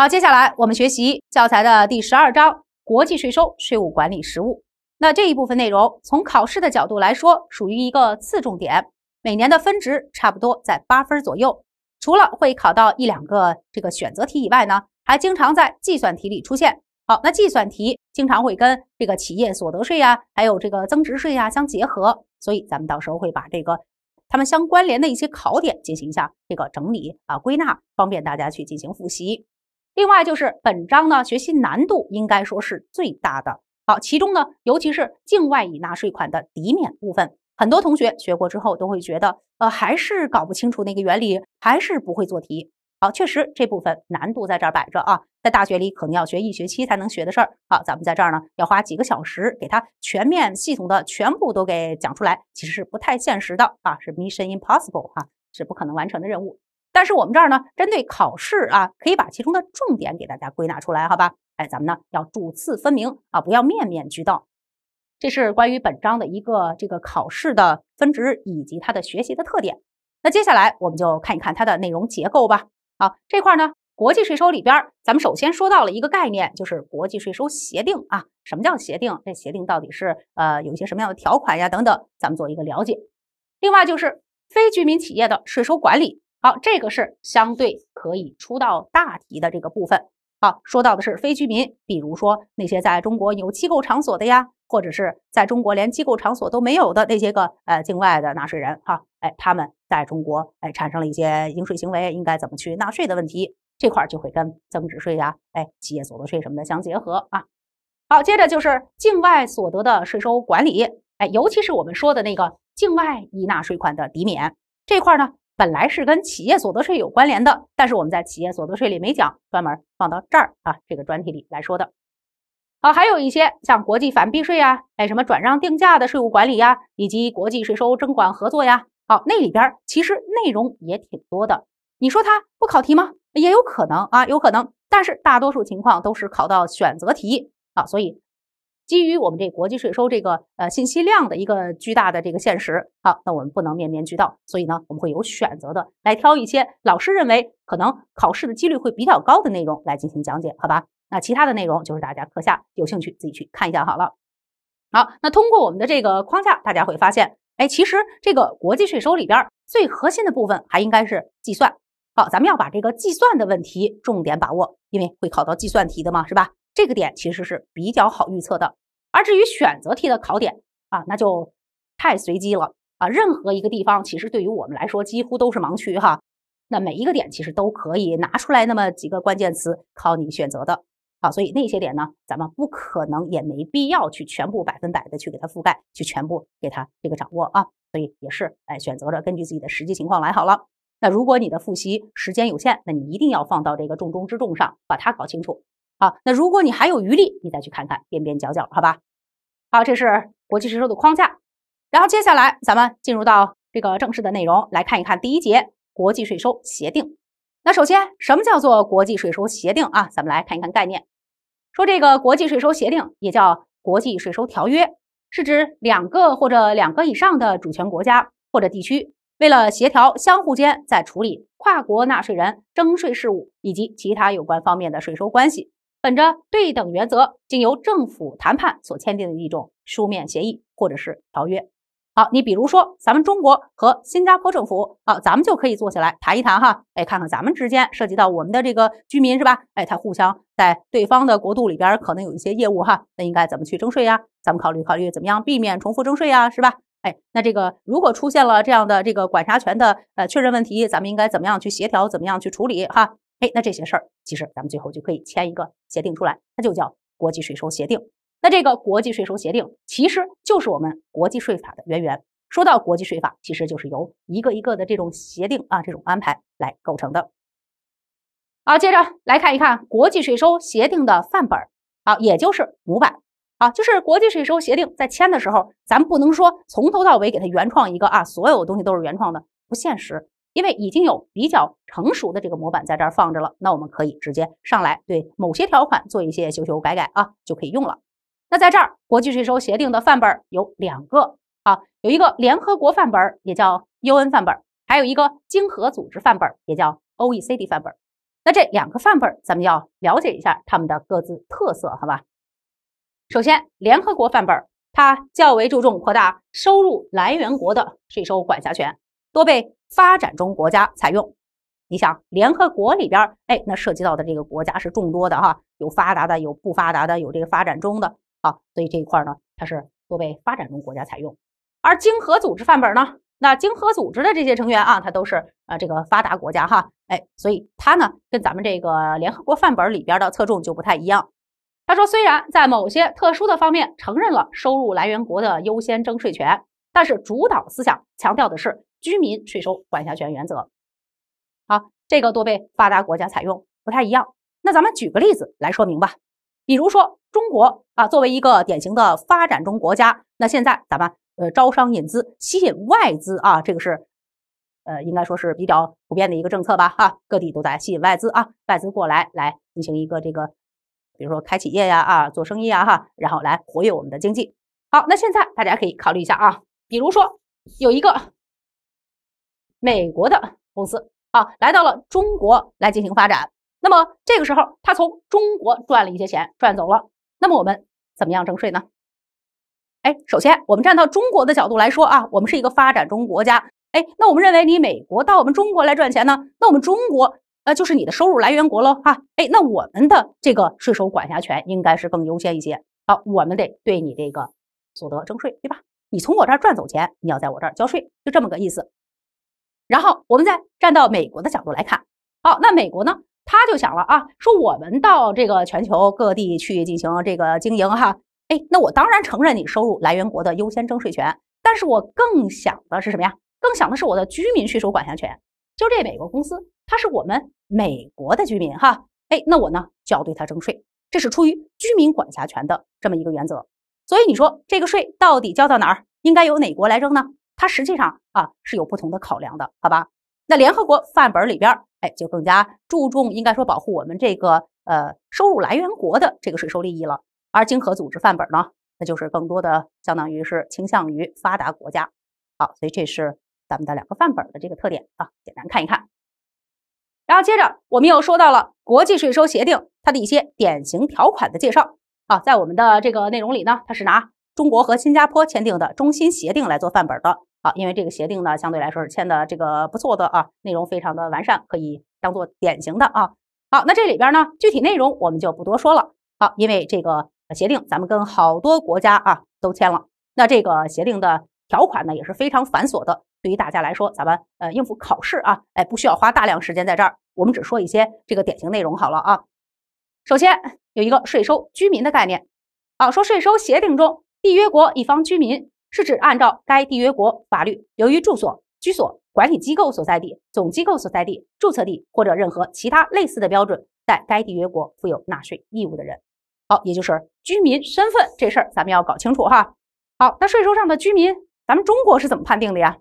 好，接下来我们学习教材的第十二章国际税收税务管理实务。那这一部分内容从考试的角度来说，属于一个次重点，每年的分值差不多在八分左右。除了会考到一两个这个选择题以外呢，还经常在计算题里出现。好，那计算题经常会跟这个企业所得税呀，还有这个增值税呀相结合，所以咱们到时候会把这个它们相关联的一些考点进行一下这个整理啊归纳，方便大家去进行复习。另外就是本章呢，学习难度应该说是最大的。好，其中呢，尤其是境外已纳税款的抵免部分，很多同学学过之后都会觉得，呃，还是搞不清楚那个原理，还是不会做题。好，确实这部分难度在这儿摆着啊，在大学里可能要学一学期才能学的事儿。好，咱们在这儿呢，要花几个小时给它全面系统的全部都给讲出来，其实是不太现实的啊，是 mission impossible 哈，是不可能完成的任务。但是我们这儿呢，针对考试啊，可以把其中的重点给大家归纳出来，好吧？哎，咱们呢要主次分明啊，不要面面俱到。这是关于本章的一个这个考试的分值以及它的学习的特点。那接下来我们就看一看它的内容结构吧。好，这块呢，国际税收里边，咱们首先说到了一个概念，就是国际税收协定啊。什么叫协定？这协定到底是呃有一些什么样的条款呀？等等，咱们做一个了解。另外就是非居民企业的税收管理。好，这个是相对可以出到大题的这个部分。好，说到的是非居民，比如说那些在中国有机构场所的呀，或者是在中国连机构场所都没有的那些个呃境外的纳税人。哈，哎，他们在中国哎产生了一些应税行为，应该怎么去纳税的问题，这块就会跟增值税呀，哎，企业所得税什么的相结合啊。好，接着就是境外所得的税收管理，哎，尤其是我们说的那个境外已纳税款的抵免这块呢。本来是跟企业所得税有关联的，但是我们在企业所得税里没讲，专门放到这儿啊这个专题里来说的。好，还有一些像国际反避税呀，哎，什么转让定价的税务管理呀，以及国际税收征管合作呀，好，那里边其实内容也挺多的。你说它不考题吗？也有可能啊，有可能，但是大多数情况都是考到选择题啊，所以。基于我们这国际税收这个呃信息量的一个巨大的这个现实，好，那我们不能面面俱到，所以呢，我们会有选择的来挑一些老师认为可能考试的几率会比较高的内容来进行讲解，好吧？那其他的内容就是大家课下有兴趣自己去看一下好了。好，那通过我们的这个框架，大家会发现，哎，其实这个国际税收里边最核心的部分还应该是计算。好，咱们要把这个计算的问题重点把握，因为会考到计算题的嘛，是吧？这个点其实是比较好预测的，而至于选择题的考点啊，那就太随机了啊。任何一个地方其实对于我们来说几乎都是盲区哈。那每一个点其实都可以拿出来那么几个关键词考你选择的啊。所以那些点呢，咱们不可能也没必要去全部百分百的去给它覆盖，去全部给它这个掌握啊。所以也是哎，选择着根据自己的实际情况来好了。那如果你的复习时间有限，那你一定要放到这个重中之重上，把它搞清楚。好，那如果你还有余力，你再去看看边边角角，好吧？好，这是国际税收的框架。然后接下来咱们进入到这个正式的内容，来看一看第一节国际税收协定。那首先，什么叫做国际税收协定啊？咱们来看一看概念。说这个国际税收协定也叫国际税收条约，是指两个或者两个以上的主权国家或者地区，为了协调相互间在处理跨国纳税人征税事务以及其他有关方面的税收关系。本着对等原则，经由政府谈判所签订的一种书面协议或者是条约。好，你比如说咱们中国和新加坡政府，好，咱们就可以坐下来谈一谈哈，哎，看看咱们之间涉及到我们的这个居民是吧？哎，他互相在对方的国度里边可能有一些业务哈，那应该怎么去征税呀？咱们考虑考虑怎么样避免重复征税呀，是吧？哎，那这个如果出现了这样的这个管辖权的呃确认问题，咱们应该怎么样去协调？怎么样去处理？哈？哎，那这些事儿，其实咱们最后就可以签一个协定出来，那就叫国际税收协定。那这个国际税收协定其实就是我们国际税法的渊源。说到国际税法，其实就是由一个一个的这种协定啊，这种安排来构成的。好，接着来看一看国际税收协定的范本，啊，也就是模板。啊，就是国际税收协定在签的时候，咱不能说从头到尾给它原创一个啊，所有东西都是原创的，不现实。因为已经有比较成熟的这个模板在这儿放着了，那我们可以直接上来对某些条款做一些修修改改啊，就可以用了。那在这儿，国际税收协定的范本有两个啊，有一个联合国范本，也叫 UN 范本，还有一个经合组织范本，也叫 OECD 范本。那这两个范本，咱们要了解一下它们的各自特色，好吧？首先，联合国范本它较为注重扩大收入来源国的税收管辖权，多被发展中国家采用。你想，联合国里边，哎，那涉及到的这个国家是众多的哈，有发达的，有不发达的，有这个发展中的啊，所以这一块呢，它是多被发展中国家采用。而经合组织范本呢？那经合组织的这些成员啊，它都是呃这个发达国家哈，哎，所以它呢跟咱们这个联合国范本里边的侧重就不太一样。他说，虽然在某些特殊的方面承认了收入来源国的优先征税权，但是主导思想强调的是居民税收管辖权原则。好，这个多被发达国家采用，不太一样。那咱们举个例子来说明吧，比如说中国啊，作为一个典型的发展中国家，那现在咱们。呃，招商引资，吸引外资啊，这个是，呃，应该说是比较普遍的一个政策吧，哈，各地都在吸引外资啊，外资过来来进行一个这个，比如说开企业呀，啊，做生意啊，哈，然后来活跃我们的经济。好，那现在大家可以考虑一下啊，比如说有一个美国的公司啊，来到了中国来进行发展，那么这个时候他从中国赚了一些钱，赚走了，那么我们怎么样征税呢？哎，首先我们站到中国的角度来说啊，我们是一个发展中国家。哎，那我们认为你美国到我们中国来赚钱呢，那我们中国呃就是你的收入来源国喽哈。哎，那我们的这个税收管辖权应该是更优先一些。好，我们得对你这个所得征税，对吧？你从我这儿赚走钱，你要在我这儿交税，就这么个意思。然后我们再站到美国的角度来看，好，那美国呢，他就想了啊，说我们到这个全球各地去进行这个经营哈。哎，那我当然承认你收入来源国的优先征税权，但是我更想的是什么呀？更想的是我的居民税收管辖权。就这美国公司，它是我们美国的居民哈。哎，那我呢就要对它征税，这是出于居民管辖权的这么一个原则。所以你说这个税到底交到哪儿，应该由哪国来征呢？它实际上啊是有不同的考量的，好吧？那联合国范本里边，哎，就更加注重应该说保护我们这个呃收入来源国的这个税收利益了。而经合组织范本呢，那就是更多的相当于是倾向于发达国家。好，所以这是咱们的两个范本的这个特点啊，简单看一看。然后接着我们又说到了国际税收协定它的一些典型条款的介绍啊，在我们的这个内容里呢，它是拿中国和新加坡签订的中新协定来做范本的啊，因为这个协定呢相对来说是签的这个不错的啊，内容非常的完善，可以当做典型的啊。好，那这里边呢具体内容我们就不多说了。好，因为这个。协定咱们跟好多国家啊都签了，那这个协定的条款呢也是非常繁琐的，对于大家来说，咱们呃应付考试啊，哎不需要花大量时间在这儿，我们只说一些这个典型内容好了啊。首先有一个税收居民的概念啊，说税收协定中缔约国一方居民是指按照该缔约国法律，由于住所、居所、管理机构所在地、总机构所在地、注册地或者任何其他类似的标准，在该缔约国负有纳税义务的人。好，也就是居民身份这事儿，咱们要搞清楚哈。好，那税收上的居民，咱们中国是怎么判定的呀？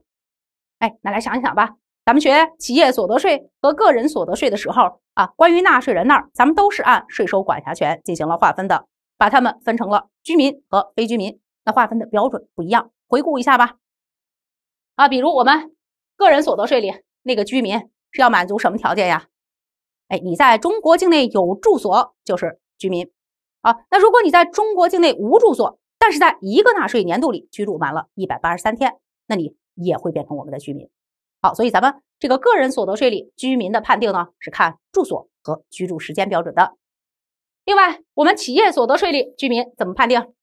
哎，那来想一想吧。咱们学企业所得税和个人所得税的时候啊，关于纳税人那儿，咱们都是按税收管辖权进行了划分的，把他们分成了居民和非居民。那划分的标准不一样，回顾一下吧。啊，比如我们个人所得税里那个居民是要满足什么条件呀？哎，你在中国境内有住所就是居民。啊，那如果你在中国境内无住所，但是在一个纳税年度里居住满了一百八十三天，那你也会变成我们的居民。好，所以咱们这个个人所得税里居民的判定呢，是看住所和居住时间标准的。另外，我们企业所得税里居民怎么判定？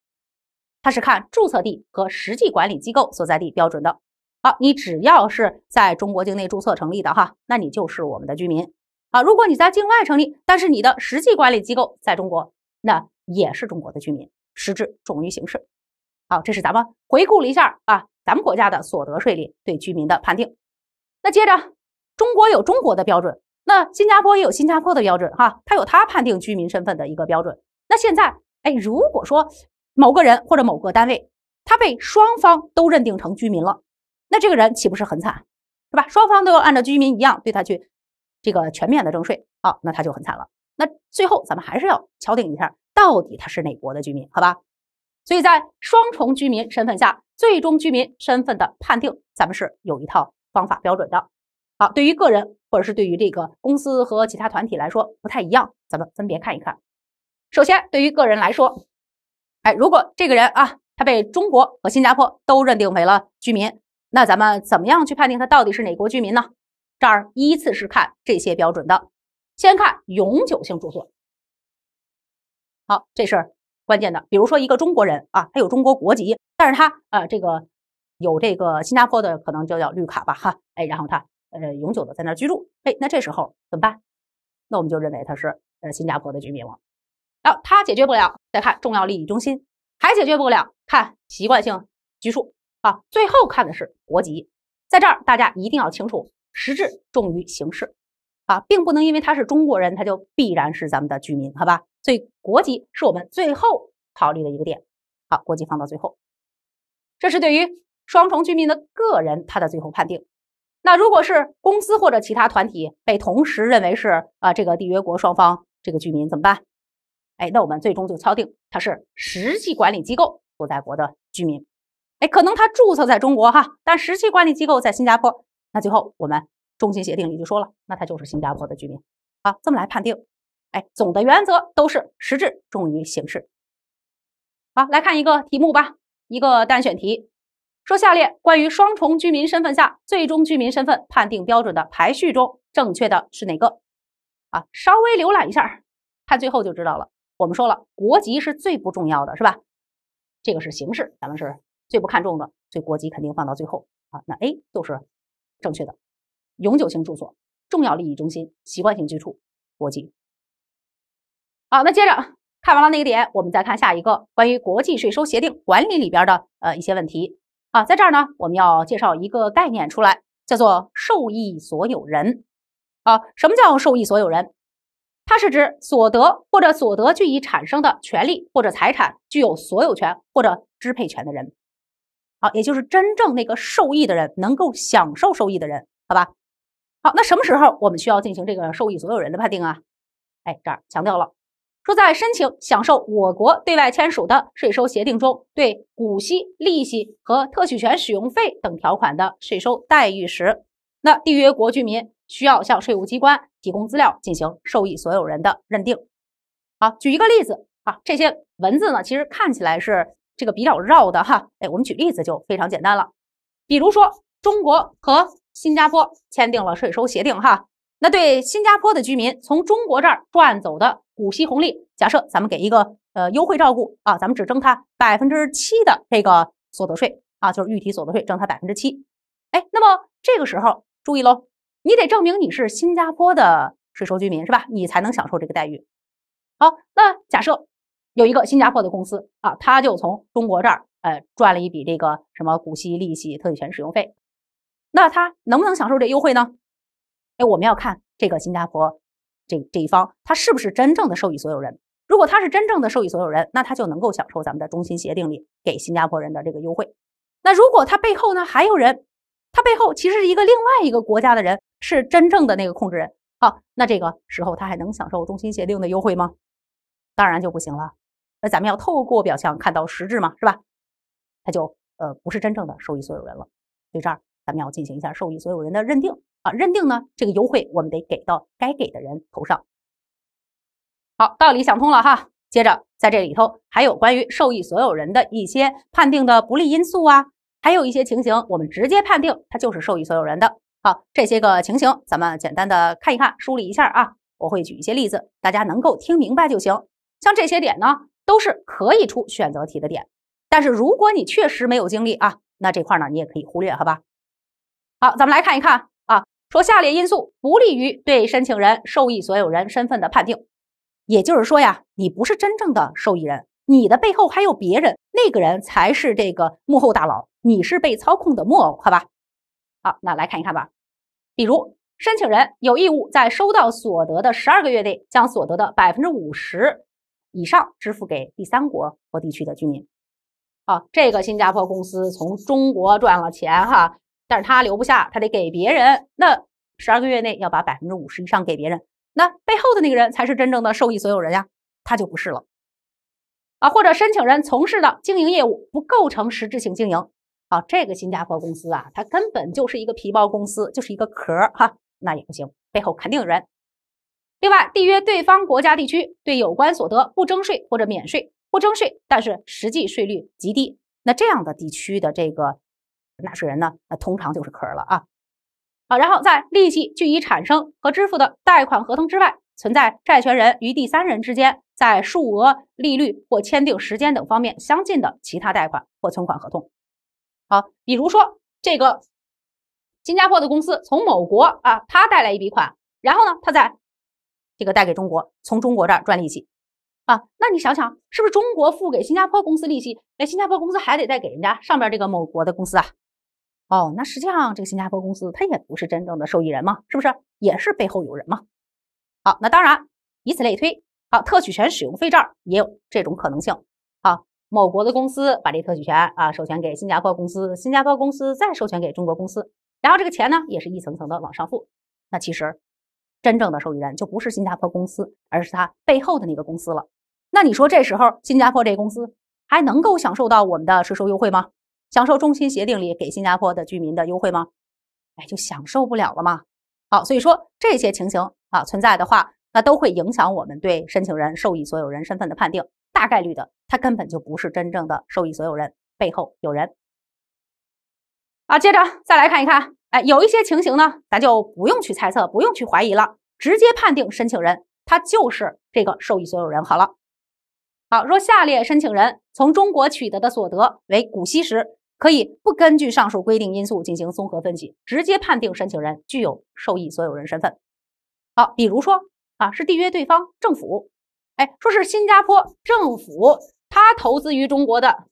它是看注册地和实际管理机构所在地标准的。好，你只要是在中国境内注册成立的哈，那你就是我们的居民。啊，如果你在境外成立，但是你的实际管理机构在中国。那也是中国的居民，实质重于形式。好，这是咱们回顾了一下啊，咱们国家的所得税里对居民的判定。那接着，中国有中国的标准，那新加坡也有新加坡的标准哈，它有它判定居民身份的一个标准。那现在，哎，如果说某个人或者某个单位，他被双方都认定成居民了，那这个人岂不是很惨，是吧？双方都要按照居民一样对他去这个全面的征税，好，那他就很惨了。那最后咱们还是要敲定一下，到底他是哪国的居民，好吧？所以在双重居民身份下，最终居民身份的判定，咱们是有一套方法标准的。好，对于个人或者是对于这个公司和其他团体来说不太一样。咱们分别看一看。首先，对于个人来说，哎，如果这个人啊，他被中国和新加坡都认定为了居民，那咱们怎么样去判定他到底是哪国居民呢？这儿依次是看这些标准的，先看永久性住所。好，这是关键的。比如说一个中国人啊，他有中国国籍，但是他呃这个有这个新加坡的可能就叫绿卡吧哈，哎，然后他呃永久的在那居住，哎，那这时候怎么办？那我们就认为他是呃新加坡的居民了。然后他解决不了，再看重要利益中心，还解决不了，看习惯性拘束啊，最后看的是国籍。在这儿大家一定要清楚，实质重于形式啊，并不能因为他是中国人，他就必然是咱们的居民，好吧？所以国籍是我们最后考虑的一个点，好，国籍放到最后。这是对于双重居民的个人他的最后判定。那如果是公司或者其他团体被同时认为是啊这个缔约国双方这个居民怎么办？哎，那我们最终就敲定他是实际管理机构所在国的居民。哎，可能他注册在中国哈，但实际管理机构在新加坡。那最后我们中心协定里就说了，那他就是新加坡的居民。好，这么来判定。哎，总的原则都是实质重于形式。好，来看一个题目吧，一个单选题，说下列关于双重居民身份下最终居民身份判定标准的排序中，正确的是哪个？啊，稍微浏览一下，看最后就知道了。我们说了，国籍是最不重要的，是吧？这个是形式，咱们是最不看重的，所以国籍肯定放到最后啊。那 A 就是正确的，永久性住所、重要利益中心、习惯性居住、国籍。好，那接着看完了那个点，我们再看下一个关于国际税收协定管理里边的呃一些问题啊，在这儿呢，我们要介绍一个概念出来，叫做受益所有人啊。什么叫受益所有人？它是指所得或者所得据以产生的权利或者财产具有所有权或者支配权的人。好，也就是真正那个受益的人，能够享受收益的人，好吧？好，那什么时候我们需要进行这个受益所有人的判定啊？哎，这儿强调了。说在申请享受我国对外签署的税收协定中对股息、利息和特许权使用费等条款的税收待遇时，那缔约国居民需要向税务机关提供资料进行受益所有人的认定。好，举一个例子啊，这些文字呢其实看起来是这个比较绕的哈，哎，我们举例子就非常简单了，比如说中国和新加坡签订了税收协定哈。那对新加坡的居民从中国这儿赚走的股息红利，假设咱们给一个呃优惠照顾啊，咱们只征他百分之七的这个所得税啊，就是预提所得税征他百分之七。哎，那么这个时候注意喽，你得证明你是新加坡的税收居民是吧？你才能享受这个待遇。好，那假设有一个新加坡的公司啊，他就从中国这儿呃赚了一笔这个什么股息、利息、特许权使用费，那他能不能享受这优惠呢？哎，我们要看这个新加坡这这一方，他是不是真正的受益所有人？如果他是真正的受益所有人，那他就能够享受咱们的中心协定里给新加坡人的这个优惠。那如果他背后呢还有人，他背后其实是一个另外一个国家的人，是真正的那个控制人。好，那这个时候他还能享受中心协定的优惠吗？当然就不行了。那咱们要透过表象看到实质嘛，是吧？他就呃不是真正的受益所有人了。所以这儿咱们要进行一下受益所有人的认定。啊，认定呢，这个优惠我们得给到该给的人头上。好，道理想通了哈。接着在这里头还有关于受益所有人的一些判定的不利因素啊，还有一些情形我们直接判定他就是受益所有人的。好，这些个情形咱们简单的看一看，梳理一下啊。我会举一些例子，大家能够听明白就行。像这些点呢，都是可以出选择题的点，但是如果你确实没有精力啊，那这块呢你也可以忽略，好吧？好，咱们来看一看啊。说下列因素不利于对申请人受益所有人身份的判定，也就是说呀，你不是真正的受益人，你的背后还有别人，那个人才是这个幕后大佬，你是被操控的木偶，好吧？好，那来看一看吧。比如，申请人有义务在收到所得的十二个月内，将所得的百分之五十以上支付给第三国或地区的居民。啊，这个新加坡公司从中国赚了钱，哈。但是他留不下，他得给别人。那十二个月内要把百分之五十以上给别人，那背后的那个人才是真正的受益所有人呀，他就不是了啊。或者申请人从事的经营业务不构成实质性经营，啊，这个新加坡公司啊，它根本就是一个皮包公司，就是一个壳哈，那也不行，背后肯定有人。另外，缔约对方国家地区对有关所得不征税或者免税，不征税，但是实际税率极低，那这样的地区的这个纳税人呢，那通常就是壳了啊。好，然后在利息据以产生和支付的贷款合同之外，存在债权人与第三人之间在数额、利率或签订时间等方面相近的其他贷款或存款合同。好，比如说这个新加坡的公司从某国啊，他贷来一笔款，然后呢，他在这个贷给中国，从中国这儿赚利息啊，那你想想，是不是中国付给新加坡公司利息？哎，新加坡公司还得再给人家上边这个某国的公司啊？哦，那实际上这个新加坡公司它也不是真正的受益人嘛，是不是？也是背后有人嘛？好，那当然，以此类推，好，特许权使用费这儿也有这种可能性。某国的公司把这特许权啊授权给新加坡公司，新加坡公司再授权给中国公司，然后这个钱呢也是一层层的往上付。那其实。真正的受益人就不是新加坡公司，而是他背后的那个公司了。那你说这时候新加坡这公司还能够享受到我们的税收优惠吗？享受中心协定里给新加坡的居民的优惠吗？哎，就享受不了了吗？好，所以说这些情形啊存在的话，那都会影响我们对申请人受益所有人身份的判定。大概率的，他根本就不是真正的受益所有人，背后有人。好，接着再来看一看。哎，有一些情形呢，咱就不用去猜测，不用去怀疑了，直接判定申请人他就是这个受益所有人好了。好，若下列申请人从中国取得的所得为股息时，可以不根据上述规定因素进行综合分析，直接判定申请人具有受益所有人身份。好，比如说啊，是缔约对方政府，哎，说是新加坡政府，他投资于中国的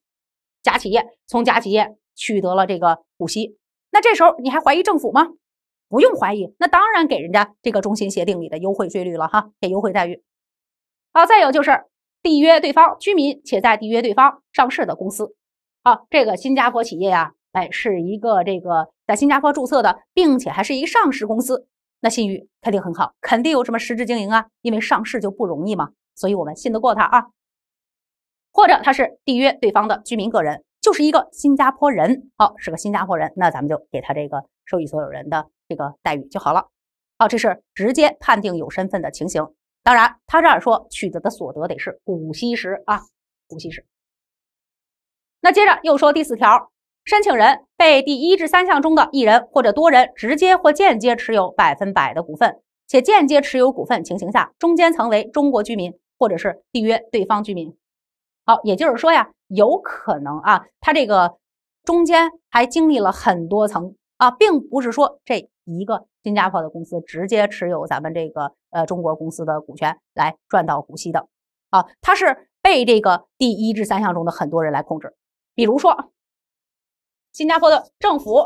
甲企业，从甲企业取得了这个股息。那这时候你还怀疑政府吗？不用怀疑，那当然给人家这个中心协定里的优惠税率了哈，给优惠待遇。好，再有就是缔约对方居民且在缔约对方上市的公司。好，这个新加坡企业呀，哎，是一个这个在新加坡注册的，并且还是一上市公司，那信誉肯定很好，肯定有什么实质经营啊，因为上市就不容易嘛，所以我们信得过他啊。或者他是缔约对方的居民个人。就是一个新加坡人，好，是个新加坡人，那咱们就给他这个受益所有人的这个待遇就好了。好，这是直接判定有身份的情形。当然，他这儿说取得的所得得是股息时啊，股息时。那接着又说第四条，申请人被第一至三项中的一人或者多人直接或间接持有百分百的股份，且间接持有股份情形下，中间层为中国居民或者是缔约对方居民。好，也就是说呀。有可能啊，它这个中间还经历了很多层啊，并不是说这一个新加坡的公司直接持有咱们这个呃中国公司的股权来赚到股息的啊，它是被这个第一至三项中的很多人来控制。比如说，新加坡的政府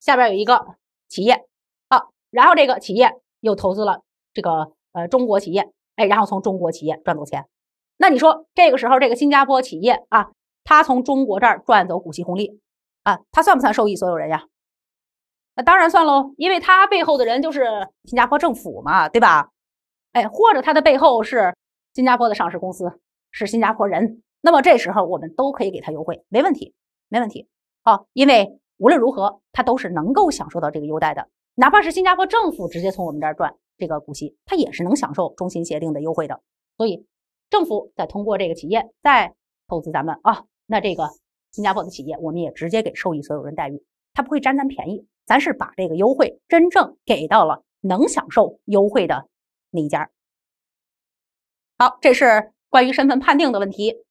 下边有一个企业啊，然后这个企业又投资了这个呃中国企业，然后从中国企业赚走钱。那你说这个时候，这个新加坡企业啊，他从中国这儿赚走股息红利啊，他算不算受益所有人呀？那当然算喽，因为他背后的人就是新加坡政府嘛，对吧？哎，或者他的背后是新加坡的上市公司，是新加坡人，那么这时候我们都可以给他优惠，没问题，没问题。好，因为无论如何，他都是能够享受到这个优待的，哪怕是新加坡政府直接从我们这儿赚这个股息，他也是能享受中心协定的优惠的，所以。政府再通过这个企业再投资咱们啊，那这个新加坡的企业我们也直接给受益所有人待遇，他不会占咱便宜，咱是把这个优惠真正给到了能享受优惠的那一家。好，这是关于身份判定的问题。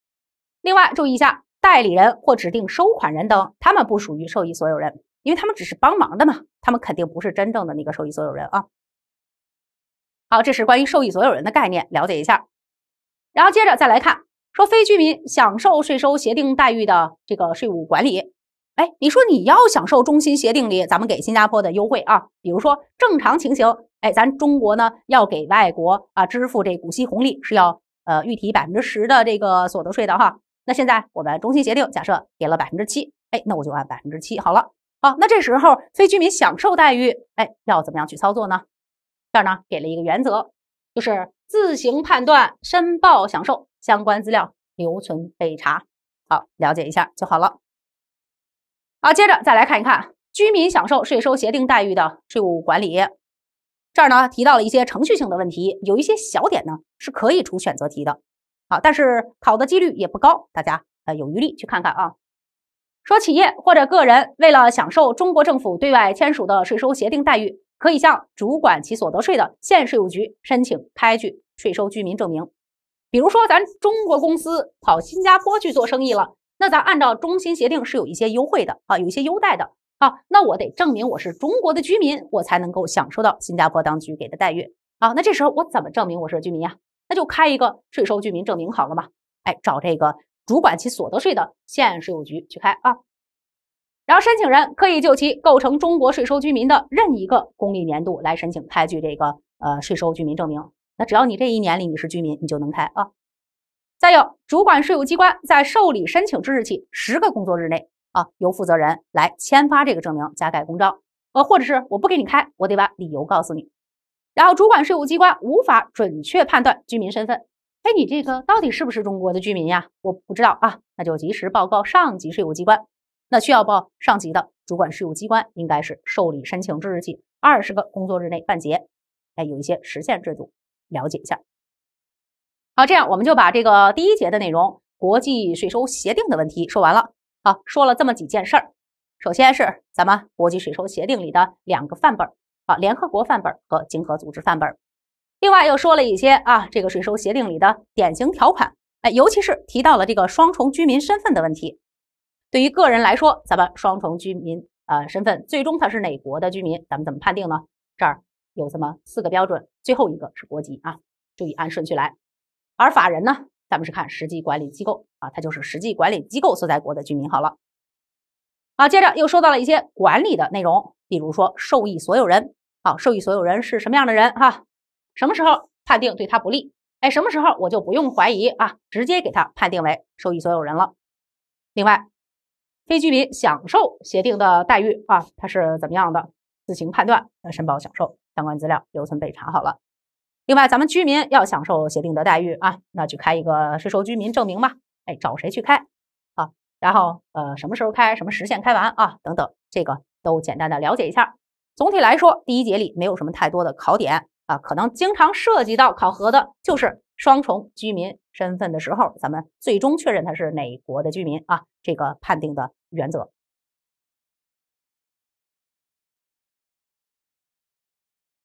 另外注意一下，代理人或指定收款人等，他们不属于受益所有人，因为他们只是帮忙的嘛，他们肯定不是真正的那个受益所有人啊。好，这是关于受益所有人的概念，了解一下。然后接着再来看，说非居民享受税收协定待遇的这个税务管理。哎，你说你要享受中心协定里咱们给新加坡的优惠啊，比如说正常情形，哎，咱中国呢要给外国啊支付这股息红利是要呃预提百分之十的这个所得税的哈。那现在我们中心协定假设给了百分之七，哎，那我就按百分之七好了。好，那这时候非居民享受待遇，哎，要怎么样去操作呢？这儿呢给了一个原则，就是。自行判断申报享受相关资料留存备查，好了解一下就好了。好，接着再来看一看居民享受税收协定待遇的税务管理。这儿呢提到了一些程序性的问题，有一些小点呢是可以出选择题的，啊，但是考的几率也不高，大家呃有余力去看看啊。说企业或者个人为了享受中国政府对外签署的税收协定待遇，可以向主管其所得税的县税务局申请开具税收居民证明。比如说，咱中国公司跑新加坡去做生意了，那咱按照中新协定是有一些优惠的啊，有一些优待的啊，那我得证明我是中国的居民，我才能够享受到新加坡当局给的待遇啊。那这时候我怎么证明我是居民呀？那就开一个税收居民证明好了嘛。哎，找这个。主管其所得税的县税务局去开啊，然后申请人可以就其构成中国税收居民的任一个公历年度来申请开具这个呃税收居民证明。那只要你这一年里你是居民，你就能开啊。再有，主管税务机关在受理申请之日起十个工作日内啊，由负责人来签发这个证明，加盖公章。呃，或者是我不给你开，我得把理由告诉你。然后，主管税务机关无法准确判断居民身份。哎，你这个到底是不是中国的居民呀？我不知道啊，那就及时报告上级税务机关。那需要报上级的主管税务机关，应该是受理申请之日起二十个工作日内办结。哎，有一些实现制度，了解一下。好，这样我们就把这个第一节的内容，国际税收协定的问题说完了。好，说了这么几件事儿。首先是咱们国际税收协定里的两个范本，啊，联合国范本和经合组织范本。另外又说了一些啊，这个税收协定里的典型条款，哎，尤其是提到了这个双重居民身份的问题。对于个人来说，咱们双重居民呃身份最终他是哪国的居民，咱们怎么判定呢？这儿有这么四个标准，最后一个是国籍啊，注意按顺序来。而法人呢，咱们是看实际管理机构啊，它就是实际管理机构所在国的居民。好了，啊，接着又说到了一些管理的内容，比如说受益所有人，好，受益所有人是什么样的人哈？什么时候判定对他不利？哎，什么时候我就不用怀疑啊，直接给他判定为受益所有人了。另外，非居民享受协定的待遇啊，它是怎么样的？自行判断，呃，申报享受相关资料留存备查好了。另外，咱们居民要享受协定的待遇啊，那去开一个税收居民证明吧。哎，找谁去开啊？然后呃，什么时候开？什么时限开完啊？等等，这个都简单的了解一下。总体来说，第一节里没有什么太多的考点。啊，可能经常涉及到考核的就是双重居民身份的时候，咱们最终确认他是哪国的居民啊？这个判定的原则。